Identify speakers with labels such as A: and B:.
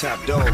A: Top dog.